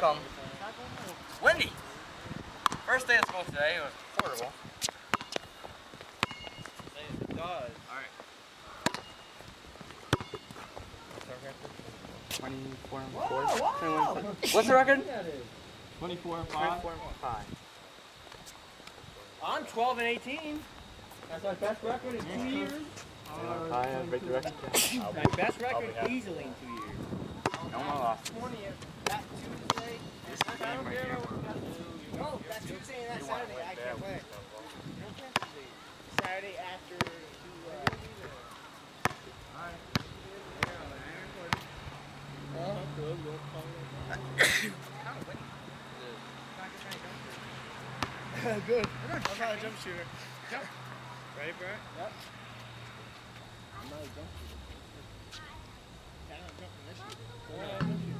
welcome. Windy. First day of school today, it was horrible. It does. Alright. 24 and Whoa, 4. whoa. 21. What's the record? 24 and 5. 24 and 5. I'm 12 and 18. That's our best record in two years. Uh, I have break the record. My best record easily in two years. No more lost. That Tuesday. This game right. No, that Tuesday and that Saturday, I can't play. Saturday after two, uh, Good. I'm not a jump shooter. Jump. Ready, Brett? Yep. I'm not a jump shooter. I don't jump from this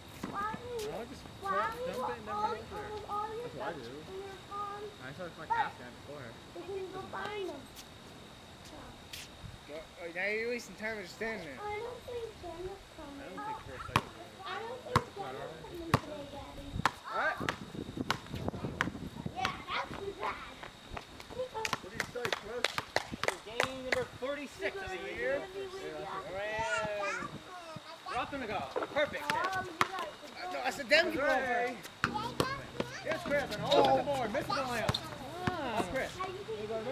all Alright. your stuff? Why do you? I'll just Why jump do you it and then run over it. That's what I do. in your phone? I started my cast that before. You can go find them. Go, oh, now you're wasting time just standing there. I don't think Jenna's I don't think first second. I don't think Jenna's coming today, Daddy. Alright. Yeah, that's too bad. What do you say, Chris? Game number 46 of the year. We're up in the go. Perfect. Oh, No, I said them keep over. Here's Chris, and all the oh. board. Misses the layup. That's Chris. How you think What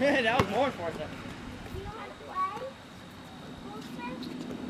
do I do? Daddy?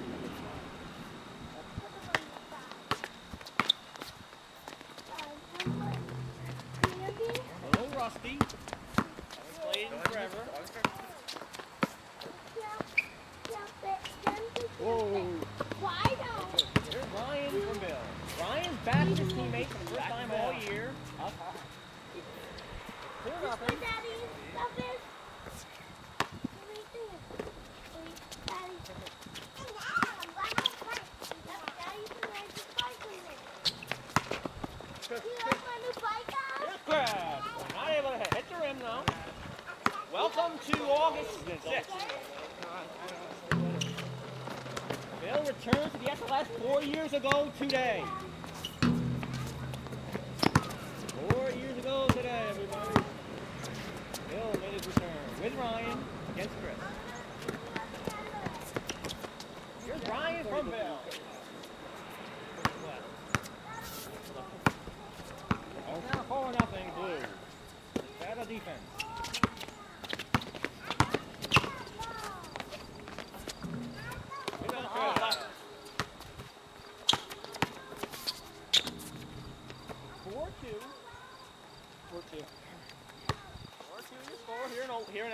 Four years ago today. Four years ago today, everybody. Bill made his return with Ryan against Chris. Here's Ryan from Bill. Now four nothing blue. Better defense. Good on Chris. Four two. Four two. Four two your score here in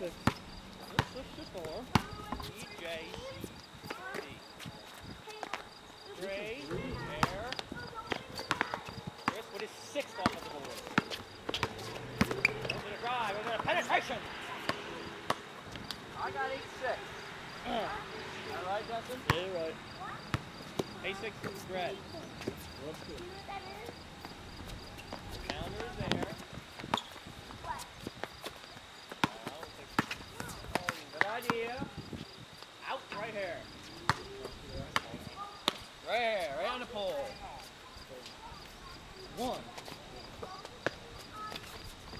Six. Six to four. EJ right, Justin? Yeah, you're right. A6 is red. Well, that's good. Pounder is there. Oh, good idea. Out right here. Right here, right on the pole. One.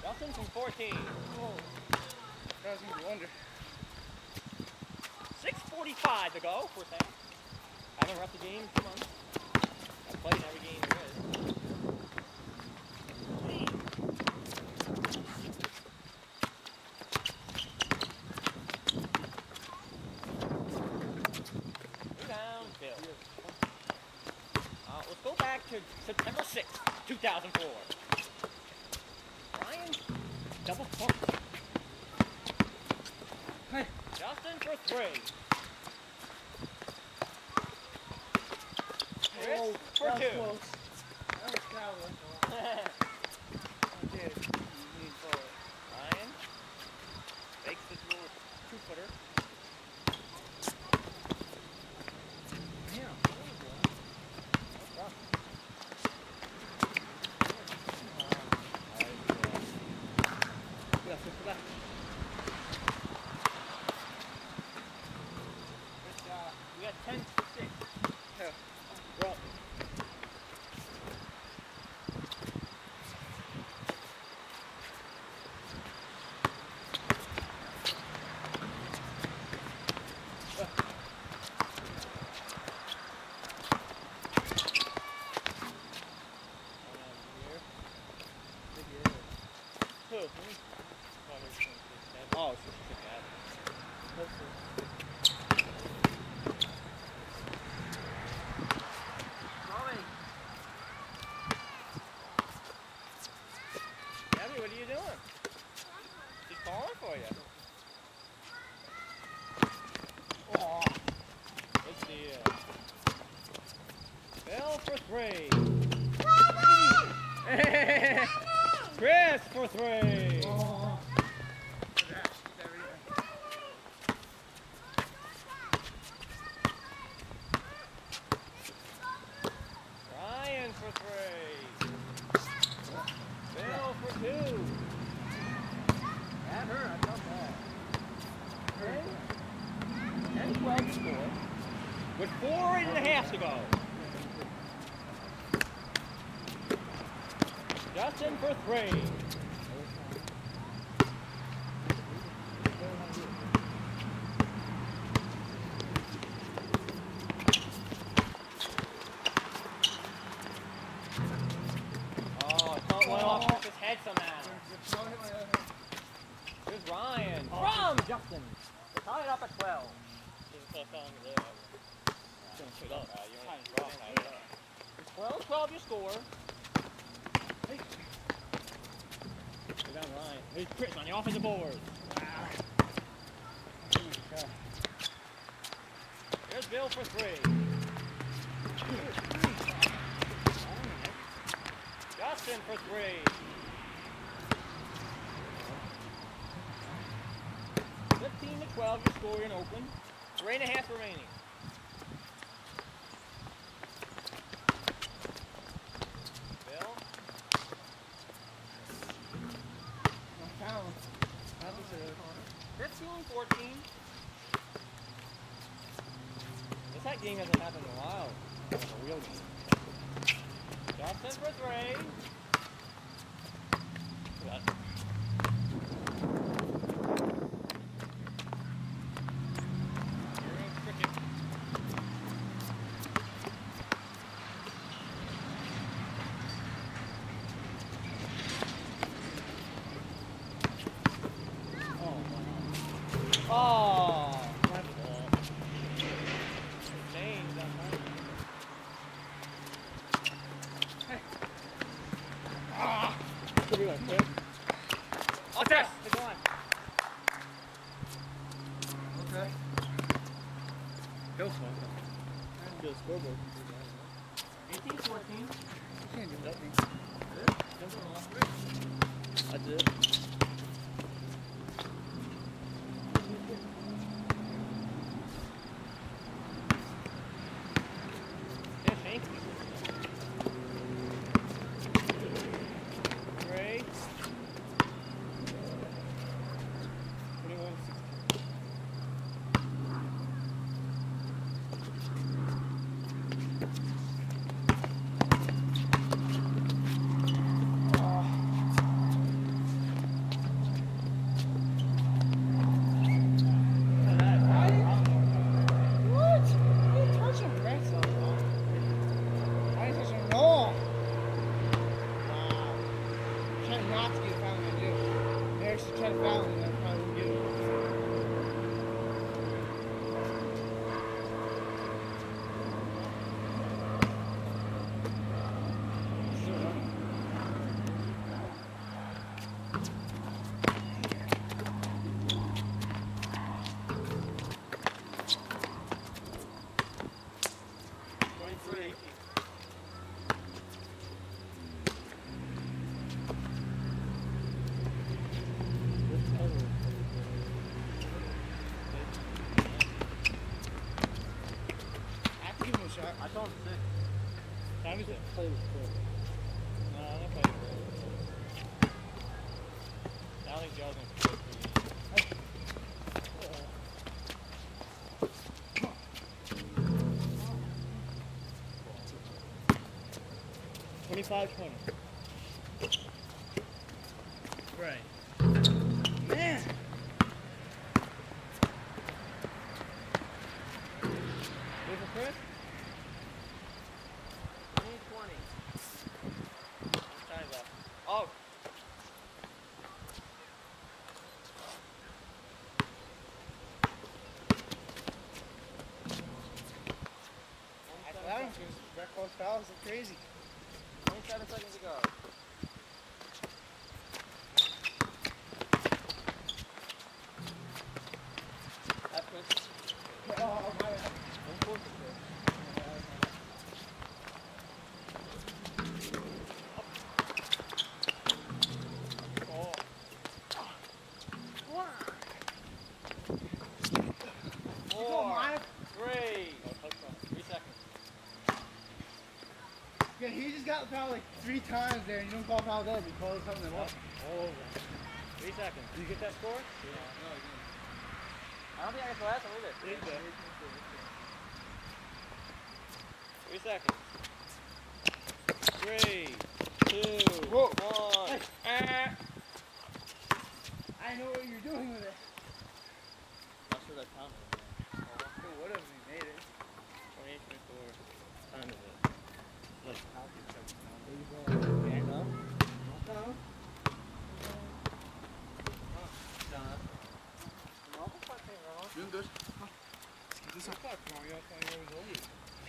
Justin from 14. Oh. That was going to be wonder. 45 to go, fourth half. Haven't wrapped the game. Come on. I've played every game there is. three. Chris for three. Ray. Chris on the offensive board. There's Bill for three. Justin for three. 15 to 12, your score in Oakland. Three and a half remaining. this one. Do a scoreboard. 18, 14. You can't do nothing. I did. Play with Chris. No, not playing for it. I think Joe's play for you. Twenty-five, twenty. Oh. Was back close fouls are crazy. 27 seconds to go. That's Chris. Oh, my bad. Don't force it, Chris. Oh. Four, three, three seconds. Yeah, he just got fouled like three times there, and you don't call foul there because something that was. All over. Three seconds. Did you get that score? Yeah. I don't think I got the last one either. Three seconds. Three, two, Whoa. one. Ah. I know what you're doing with it. Not sure that counted. It would have made it. 28, 24. Time is it? Like, yeah, no? If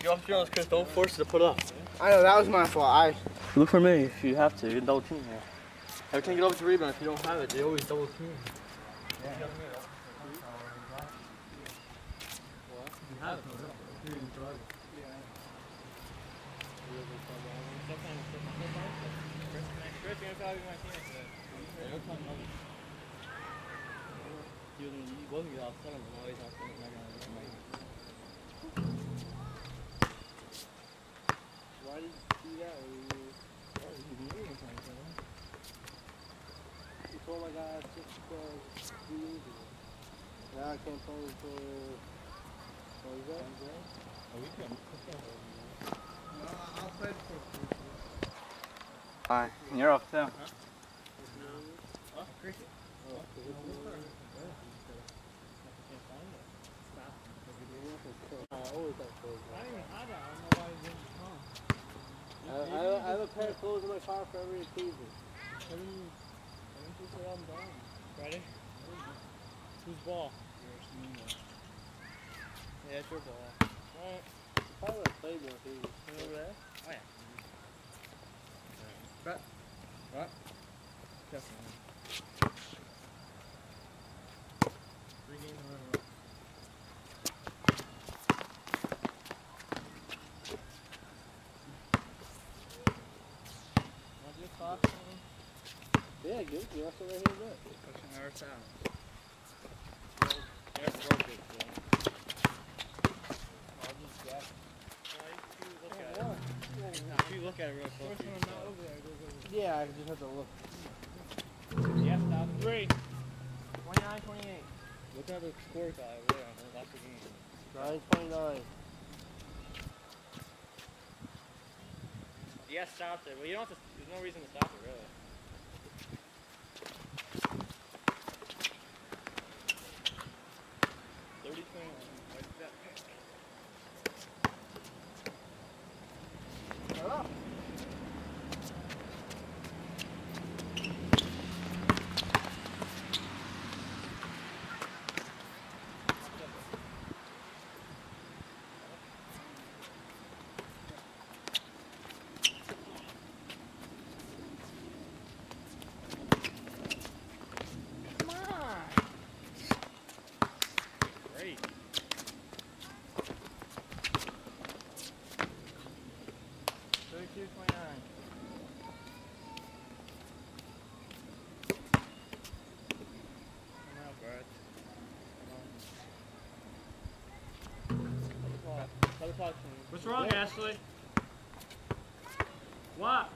you're off feeling Chris, don't force it to put up. I know that was my fault. I Look for me if you have to. You can double team here. Every time you get over to rebound, if you don't have it, they always double team. Chris, you're probably my teammate today. You wasn't get offset him, now he's uh, I can't play until what is that? No, I'll play for Hi, you're off too. cricket. I always have clothes. I don't even have that. I don't know why didn't come. I, I, I have a pair of clothes in my car for every occasion. Ready? Whose ball? Yeah, it's your ball. Alright. Probably would have played more occasions. You over there? Oh yeah. Definitely. Three games in a row. Want to do a clock? Yeah, good. You also right here, good. Pushing our sound. There's the road big, yeah. I'll just grab it. look at it. If you look at it real close. you can tell. Yeah, I just have to look. Yeah, stop. Three. 29, 28. Look at the score guy over there on the last game. Nine twenty-nine. Yeah, stopped it. Well, you don't have to, there's no reason to stop it, really. Thirty twenty-one. What's that pick? Come on. Great. touching. What's wrong, Ashley? What?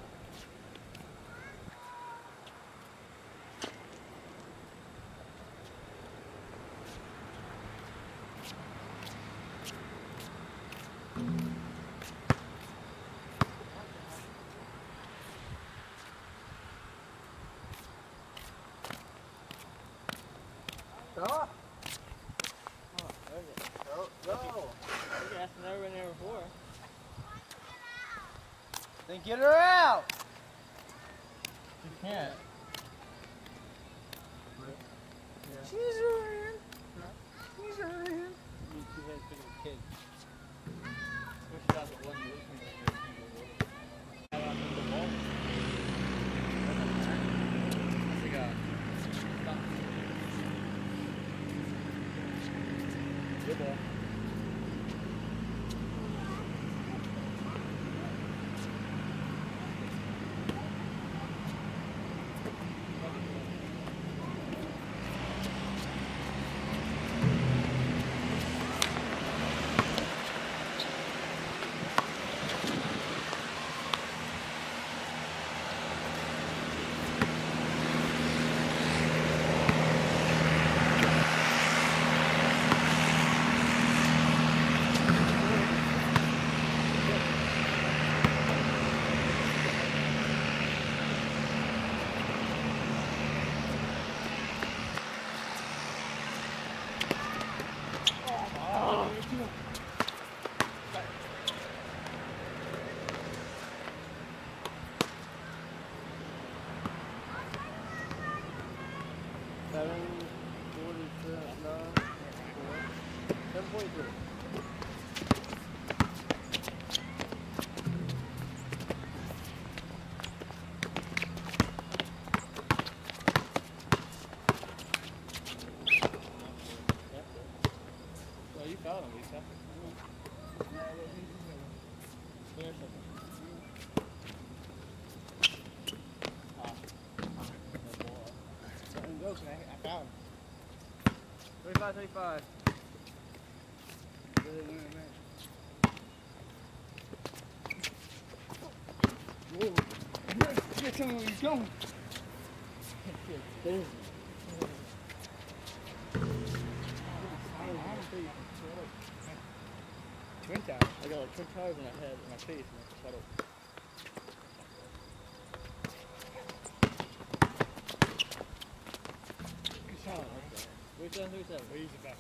Go. Go, go. You guys have never been there before. Then get her out. You can't. She's her She's her hand. You two heads big as a kid. Especially out the one you listen to. Out on the ball. That's like a. Good ball. Seven forty-two. Nine. Four. Seven forty-two. Well, you fouled him, Lisa. Finish it. Ah. That ball. Seven goes. and I, I found him. 35, 35. Really winning match. Whoa. You gotta tell me where you're going. Twin towers. I got like twin towers in my head, in my face, and I shut up. Good shot. Wait, 37, 37. Where is it back?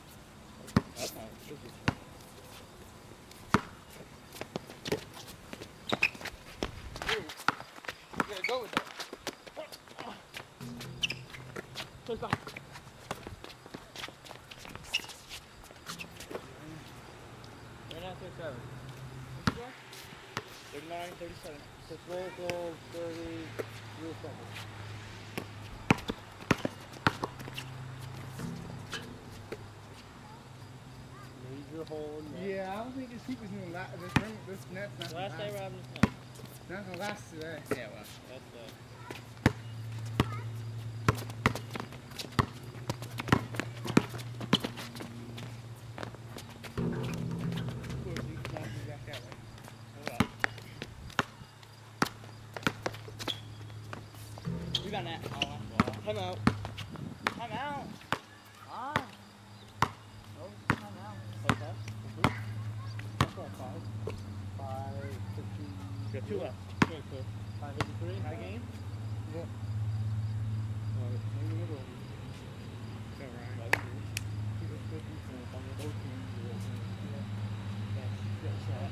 You gotta go with that. Close back. Thirty-nine, thirty-seven. 39, 37. Six minutes and thirty-three seconds. Major hole in there. Yeah, I don't think this gonna last. This, ring, this net's not Last day last. we're having this night. Not gonna last today. Yeah, well, that's uh. Of course, you can last it back that way. We got that. Oh, Time out. Time out. Ah. Oh, time out. Play pass. That's about five. Five fifty. Got two left. Good, so Five fifty-three. tie game. Yeah. Oh, in the middle. Go, Ryan. Five three. Keep it good defense on the both teams. Yeah. That's good shot.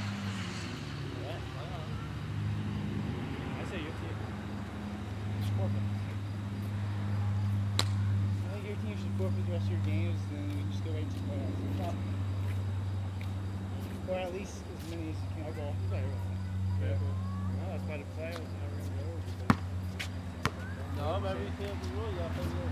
Yeah, why not? I say your team. Forfeit. I think your team should forfeit the rest of your games, and then we can just go right to playoffs. Or at least as many as you can. Oh, Our ball. Yeah. No, that's why the playoffs never gonna go No, maybe you can't be rule.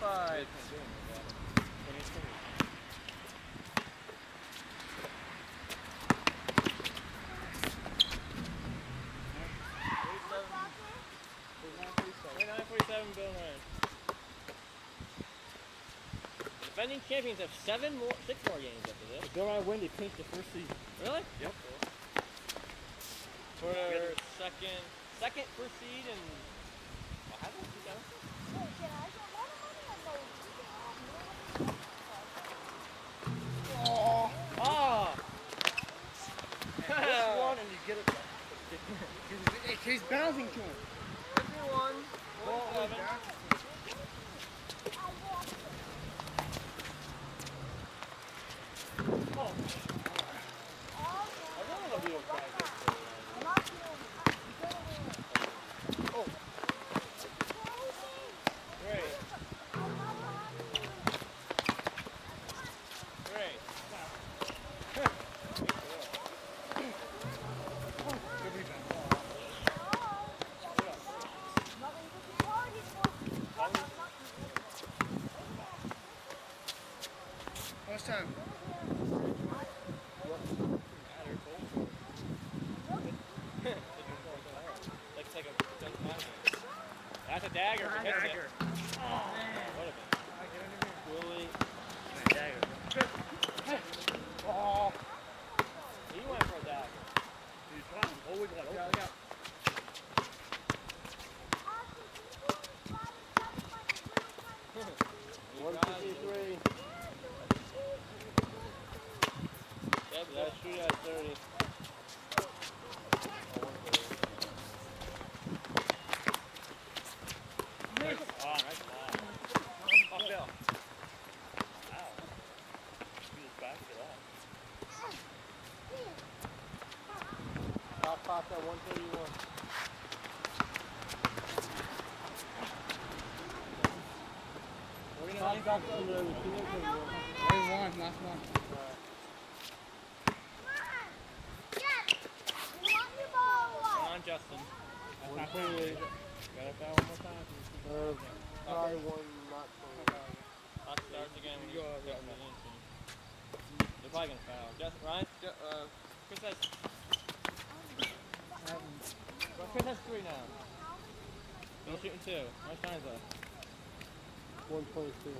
45. defending champions have seven more, six more games after this. If Bill and I win, they paint the first season. Really? Yep. For second, second first seed and. Ohio? Oh. Oh. one and you get it. He's bouncing to him. 51, 47. Dagger. if it hits it. What a Willie. Dagger. Oh. He went for a dagger. Always got Yeah, yeah. One fifty-three. Yep, that's shoot at 30. Nice. Oh, nice ball. Oh, Bill. Wow. He just backed it up. Top pops at one thirty-one. Top pops under the two thirty-one. Only one, last one. On, Justin. One twenty-eight. Got it foul one more time. Uh, probably one not twenty. Clock starts again when you get the in. They're probably gonna foul. Justin, Ryan, Ju- uh, Chris has. Chris has three now. You're shooting two. How much time is that? 122.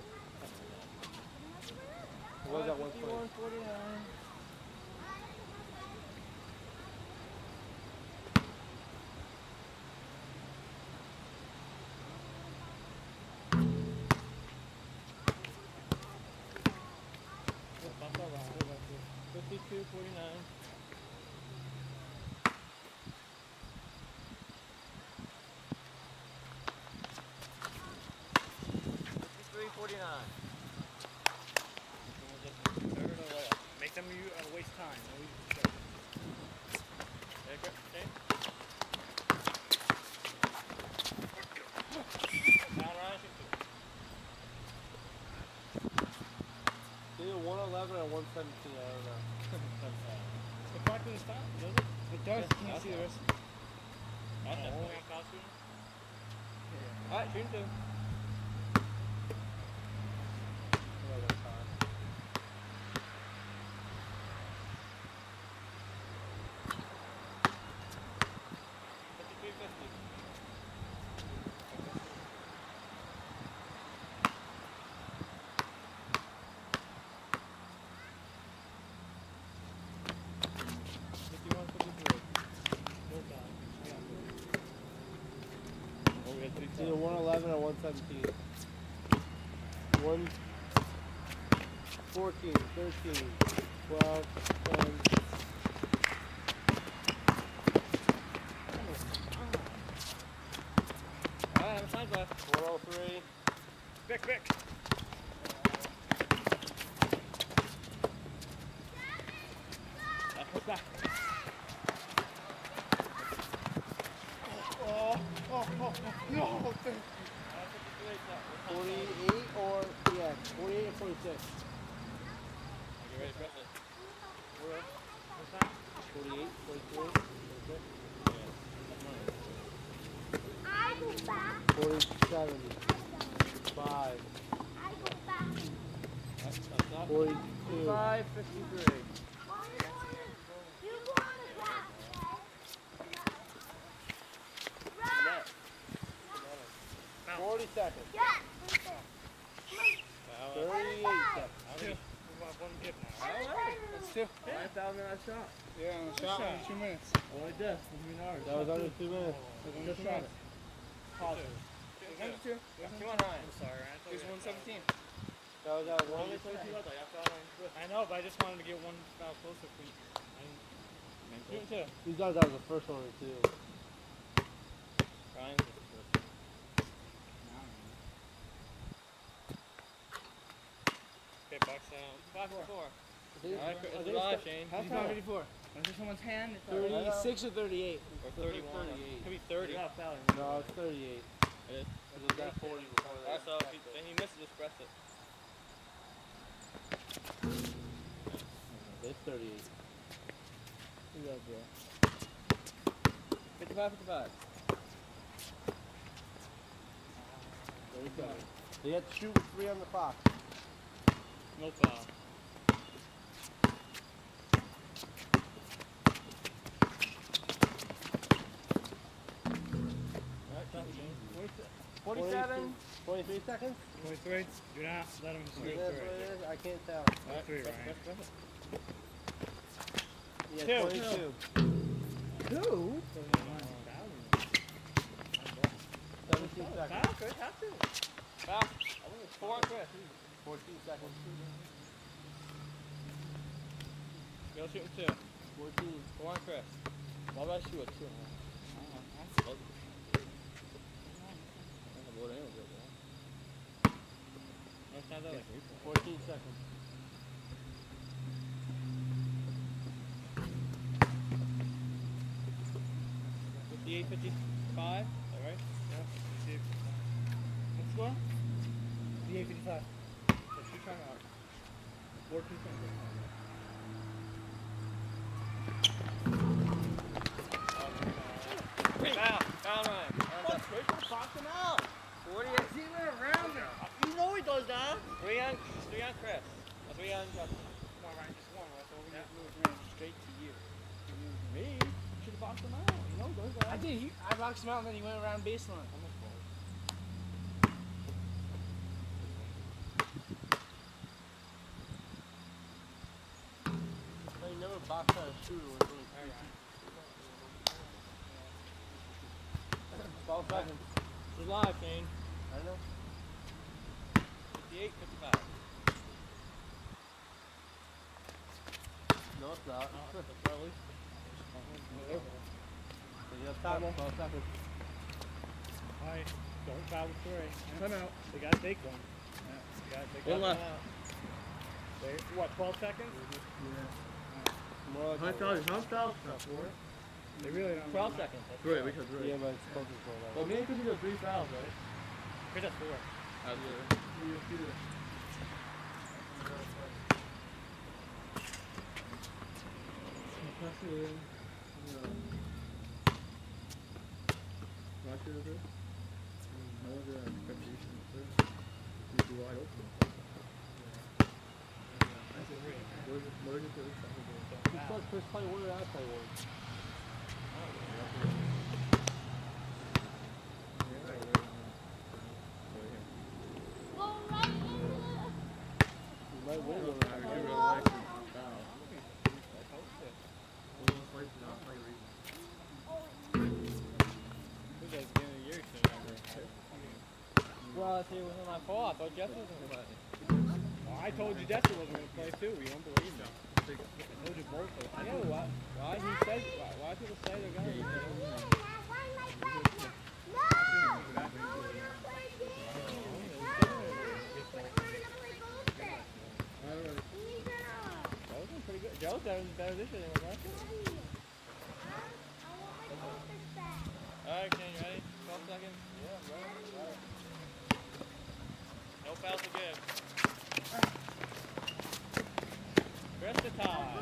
What was that 149? 49. Make them you uh, waste time. Okay. 111 117, I don't know. it the stop, does it? It does, can you see the rest? That's definitely a costume. Alright, shoot them. 111 or 117. 114, 13, 12, 10. Have a time left. 103. Vic, Vic. Forty-seven, five, I go back. That's, that's not. forty-two. Five, fifty-three. You go on the back, okay? Right. Forty seconds. Yes. Thirty-eight seconds. Two. We want one gift now. That's two. Nine thousand that shot. Yeah, on the shot. Under two minutes. Only this. Luminari. That was under two minutes. Under Just two shot minutes. Pause. Under two. Come on, Ryan. I'm sorry, Ryan. I thought There's we one had seventeen. That was at one. Only twenty-two left. I got on Swift. I know, but I just wanted to get one foul closer for you. I didn't- two. These guys that the first one or two. Ryan. this is first. Okay, box out. Five, four, four. I think Alright, it's- I it's think live, Shane. half He's not time. ready for. Was there someone's hand? Thirty-six or thirty-eight. Or thirty-one. Thirty-eight. Could be thirty. Not fouling. No, it's thirty-eight. It is. It was at forty before that. Alright, so if he, if he misses, just press it. It's thirty-eight. Who else, bro? Fifty-five, fifty-five. Thirty-seven. They had to shoot with three on the clock. No foul. Alright, stop. Forty-seven. Twenty-three seconds? Twenty-three. Do not let him Is shoot that three. what it is? I can't tell. Alright, Three, Ryan. Yeah, Two. twenty-two. Two? Seventeen seconds. Foul, Chris, have to. Four on Chris. Fourteen seconds. Go shooting two. Fourteen. Four on Chris. Why would I shoot a two? Oh. A bit, man. Next time that like replay. Fourteen seconds. Fifty-eight, fifty-five. Is that right? What's the score? DA 55. So shoot timeout. Fourteen seconds. Foul. Foul, Ryan. What? Box him out. Forty-eight. He went around it. You know he does that. Three on, three on Chris. Three on Justin. Come on, Ryan, just one. That's all we need. Moved ran straight to you. Me? You should have boxed him out did. He, I boxed him out, and then he went around baseline. I never boxed out a shooter when he Ball five. We're live, man. I know. 58, 55. No, it's not. Oh, probably. early. So time, 12 seconds. Alright, don't foul the story. Time out. They gotta take one. Yeah, gotta take One one. left. They, what, 12 seconds? More like High foul, high foul. They really don't. 12 seconds. Three, we could three. Yeah, but it's supposed to go Well, me and Chrissy got three fouls, right? Chris has four. Chris, play one or I play one. Go right into You might win one or I the Who's at the end of the year, so Well, see, wasn't my fault. I thought Jeff was going to play. Well, I told you Dexter wasn't going to play too. You don't believe me. I told you both. I know why. Why he said? Why, why people say they're going to? Why my friend? No! Play games. I wanna play goldfish. He's gonna- Joe's been pretty good. Joe's better, better this year than last year. I want my. All right, Kane, you ready? 12 seconds. Yeah, right. No fouls are good. Rest the tie.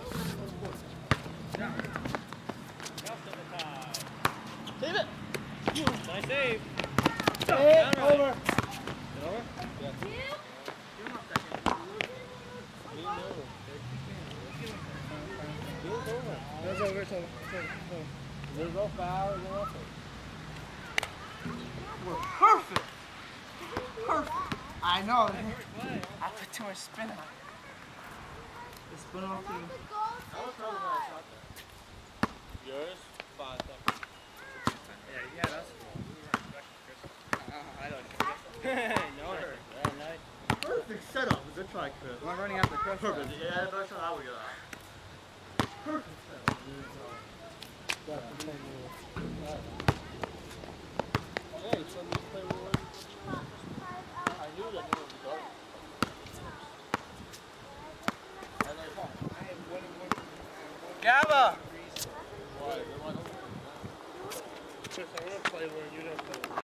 Rest of the tie. Save it. Nice save. Down right. over. Is it over? That's over, it's over. It's over. It's over. There's no foul, there's no nothing. We're perfect. Perfect. I know. I put too much spin on it. The spin off the. want the goldfish card. Yours? Five. Yeah, yeah, that's cool. I don't care. no, very nice. Perfect setup. Good try, Chris. I'm running after Chris. Perfect. Yeah, that's how I would get out. Perfect setup. Hey, so we play one. I knew that it was dark. Gabba. Why? I want to play one. You don't play.